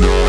No